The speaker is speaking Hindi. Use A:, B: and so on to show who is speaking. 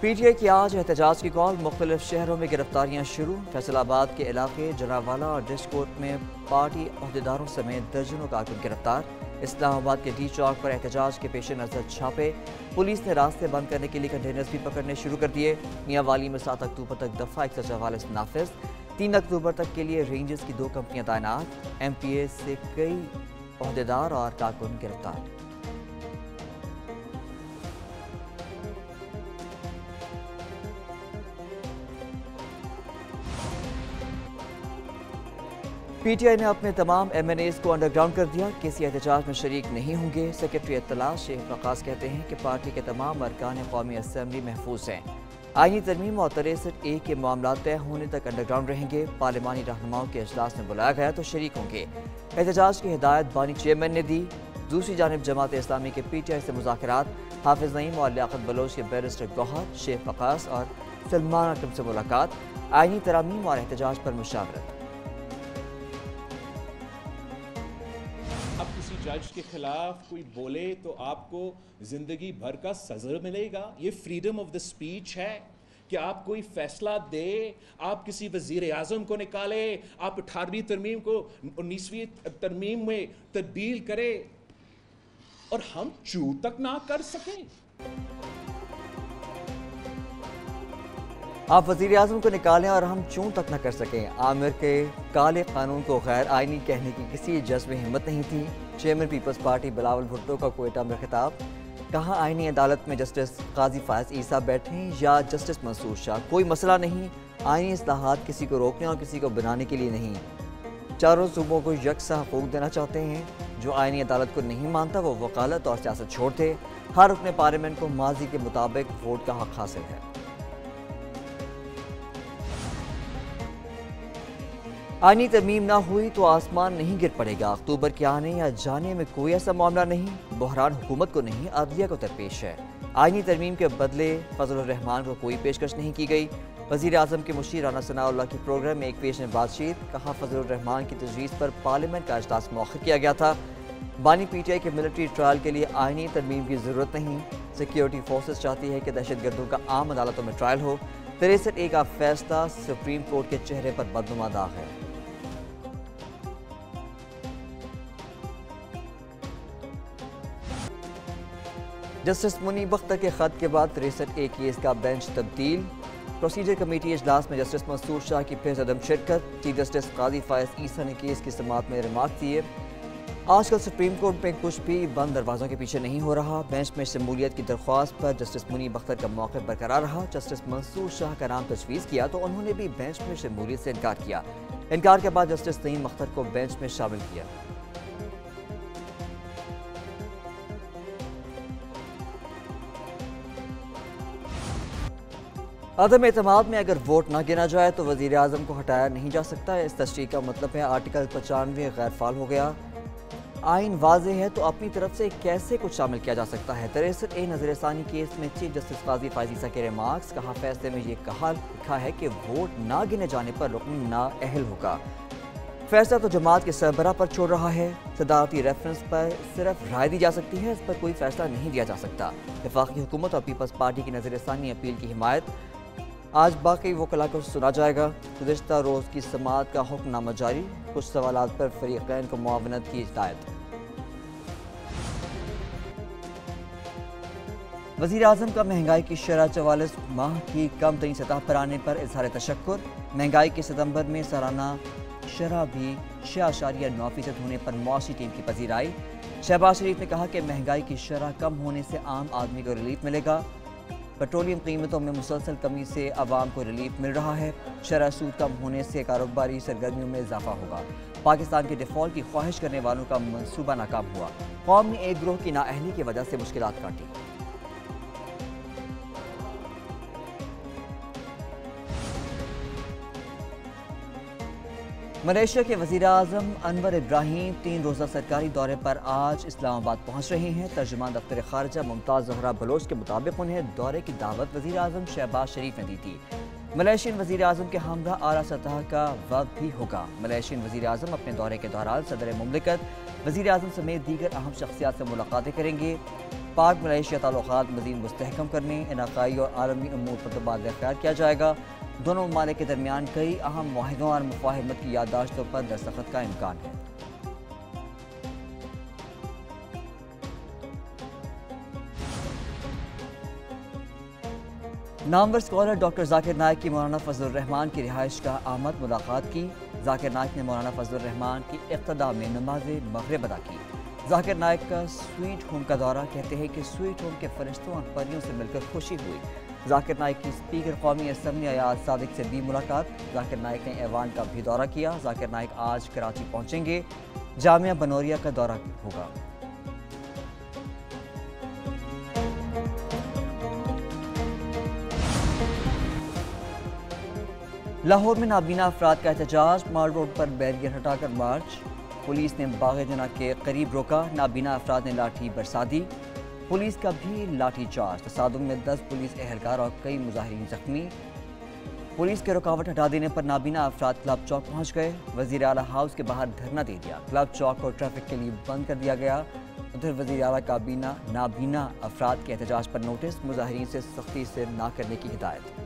A: पी टी आई की आज एहतजाज की कॉल, मुख्तलिफ़ शहरों में गिरफ्तारियाँ शुरू। फैसलाबाद के इलाके जनावाला और डिस्कोट में पार्टी अहदेदारों समेत दर्जनों कारकुन गिरफ़्तार। इस्लामाबाद के डी चौक पर एहतजाज के पेश नज़र छापे। पुलिस ने रास्ते बंद करने के लिए कंटेनर्स भी पकड़ने शुरू कर दिए। मियाँ वाली में सात अक्टूबर तक दफ़ा एक सौ चवालीस नाफिज तीन अक्टूबर तक के लिए रेंजर्स की दो कंपनियाँ तैनात। एम पी ए से कई अहदेदार और कारकुन गिरफ़्तार। पीटीआई ने अपने तमाम एम एन एज को अंडरग्राउंड कर दिया। किसी एहतजाज में शरीक नहीं होंगे। सेक्रेटरी इतला शेख वकास कहते हैं कि पार्टी के तमाम अरकान कौमी असम्बली महफूज हैं। आइनी तरमीम और तिरसठ ए के मामला तय होने तक अंडरग्राउंड रहेंगे। पार्लिमानी रहनुमाओं के अजलास में बुलाया गया तो शरीक होंगे। एहतजाज की हिदायत बानी चेयरमैन ने दी। दूसरी जानब जमात इस्लामी के पी टी आई से मुजाकर हाफिज नईम और लियात बलोच के बैरिस्टर गौहर, शेख वकास और सलमान अकरम से मुलाकात। आइनी तरामीम और एहतजाज पर मुशावरत।
B: जज के खिलाफ कोई बोले तो आपको ज़िंदगी भर का सजर मिलेगा। ये फ्रीडम ऑफ़ द स्पीच है कि आप कोई फैसला दे, आप किसी वज़ीर आज़म को निकाले, आप अठारहवीं तरमीम को, उन्नीसवीं तरमीम में तब्दील करें और हम चू तक ना कर सकें।
A: आप वज़ीर अजम को निकालें और हम चूं तक न कर सकें। आमिर के काले कानून को गैर आइनी कहने की किसी जज में हिम्मत नहीं थी। Chairman peoples party Bilawal Bhutto का कोयटा में खिताब। कहा आइनी अदालत में जस्टिस काजी फायज ईसा बैठे या जस्टिस मंसूर शाह? कोई मसला नहीं आइनी असलाहत किसी को रोकने और किसी को बनाने के लिए नहीं। चारों सूबों को यकसा हकूक देना चाहते हैं। जो आइनी अदालत को नहीं मानता, वो वकालत और सियासत छोड़ते। हर रुकने पार्लियामेंट को माजी के मुताबिक वोट का हक हासिल है? आनी तरमीम ना हुई तो आसमान नहीं गिर पड़ेगा। अक्टूबर के आने या जाने में कोई ऐसा मामला नहीं। बहरान हुकूमत को नहीं अदलिया को दरपेश है। आइनी तरमीम के बदले फजल रहमान को कोई पेशकश नहीं की गई। वज़ीर अजम के मुशीर राना सनाउल्ला के प्रोग्राम में एक पेश में बातचीत, कहा फजल रहमान की तजवीज़ पर पार्लियामेंट का अजलास मौखर किया गया था। बानी पी टी आई के मिलिट्री ट्रायल के लिए आइनी तरमीम की ज़रूरत नहीं। सिक्योरिटी फोर्सेज चाहती है कि दहशत गर्दों का आम अदालतों में ट्रायल हो। तिरसठ ए का फैसला सुप्रीम कोर्ट के चेहरे पर बदनुमा दाग है। जस्टिस मुनी बख्तर के खत के बाद तिरसठ ए केस का बेंच तब्दील प्रोसीजर कमेटी अजलास में जस्टिस मंसूर शाह की फिर कदम शिरकत चीफ जस्टिस काजी फायज ईसा ने केस की समात में रिमार्क दिए आजकल सुप्रीम कोर्ट में कुछ भी बंद दरवाजों के पीछे नहीं हो रहा बेंच में शमूलियत की दरख्वास्त पर जस्टिस मुनी बख्तर का मौके बरकरार रहा जस्टिस मंसूर शाह का नाम तजवीज़ किया तो उन्होंने भी बेंच में शमूलियत से इनकार किया इनकार के बाद जस्टिस नईम अख्तर को बेंच में शामिल किया अदम अतमाद में अगर वोट ना गिना जाए तो वज़ीर अजम को हटाया नहीं जा सकता। इस तशरी का मतलब है आर्टिकल पचानवे गैर फाल हो गया। आइन वाज है तो अपनी तरफ़ से कैसे कुछ शामिल किया जा सकता है? दरअसल, ए नजरसानी केस में चीफ जस्टिस काजी फाजीसा के रिमार्क्स, कहा फैसले में ये कहा, लिखा है कि वोट ना गिने जाने पर रुकन ना अहल होगा। फैसला तो जमात के सरबरा पर छोड़ रहा है। सदारती रेफरेंस पर सिर्फ़ राय दी जा सकती है, इस पर कोई फैसला नहीं दिया जा सकता। विफाकी हुकूमत और पीपल्स पार्टी की नजरसानी अपील की हिमायत आज बाकी वकला को सुना जाएगा। गुजशत रोज़ की समात का हुक्मनामा जारी। कुछ सवाल पर फरीकैन को मुआवनत की हिदायत। वज़ीर अजम का महँगाई की शरह चवालीस माह की कम तरीन सतह पर आने पर इजहार तशक्र महँगाई के सितंबर में सालाना शरह भी छः आशारिया नौ फ़ीसद होने पर मौसी टीम की पजीराई। शहबाज शरीफ ने कहा कि महँगाई की शरह कम होने से आम आदमी को रिलीफ मिलेगा। पेट्रोलियम कीमतों में मुसलसल कमी से आवाम को रिलीफ मिल रहा है। शरह सूद कम होने से कारोबारी सरगर्मियों में इजाफा होगा। पाकिस्तान के डिफ़ॉल्ट की ख्वाहिश करने वालों का मनसूबा नाकाम हुआ। कौम ने एक ग्रोह की नाअहली की वजह से मुश्किल काटी। मलेशिया के वज़ीर अजम अनवर इब्राहिम तीन रोज़ा सरकारी दौरे पर आज इस्लामाबाद पहुँच रहे हैं। तर्जमान दफ्तर खारजा मुमताज़ जहरा बलोच के मुताबिक उन्हें दौरे की दावत वजी अजम शहबाज शरीफ ने दी थी। मलेशियन वजी अजम के हमरा आला सतह का वक्त भी होगा। मलेशियन वजी अजम अपने दौरे के दौरान सदर ममलिकत वजी अजम समेत दीगर अहम शख्सियात से मुलाकातें करेंगे। पाक मलेशिया ताल्लुक मजीद मुस्तकम करने, इलाकाई और आलमी अमूर पर तबादला ख्याल किया जाएगा। दोनों ममालिक के दरमियान कई अहम माहों और मुफाहमत की यादाश्तों पर दस्तखत का इम्कान है। नामवर स्कॉलर डॉक्टर जाकिर नायक की मौलाना फजल रहमान की रिहाइश का आमद मुलाकात की। जाकिर नायक ने मौलाना फजल रहमान की इब्तदा में नमाज़ मगरब अदा की। जाकिर नायक का स्वीट होम का दौरा, कहते हैं कि स्वीट होम के फरिश्तों और परियों से मिलकर खुशी हुई। जाकिर नायक की स्पीकर कौमी असम्बली अयाज सादिक से भी मुलाकात। जाकिर नायक ने ऐवान का भी दौरा किया। जाकिर नायक आज कराची पहुँचेंगे। जामिया बनौरिया का दौरा होगा। लाहौर में नाबीना अफराद का एहतजाज, माल रोड पर बैरियर हटाकर मार्च। पुलिस ने बाग जना के करीब रोका नाबीना अफराद ने लाठी बरसा दी पुलिस का भी लाठी चार्ज तसादम में दस पुलिस एहलकार और कई मुजाहरीन जख्मी। पुलिस के रुकावट हटा देने पर नाबीना अफराद क्लब चौक पहुँच गए। वज़ीर अला हाउस के बाहर धरना दे दिया। क्लब चौक को ट्रैफ़िक के लिए बंद कर दिया गया। उधर वजी अला काबीना नाबीना अफराद के एहतजाज पर नोटिस। मुजाहरीन से सख्ती से ना करने की हिदायत।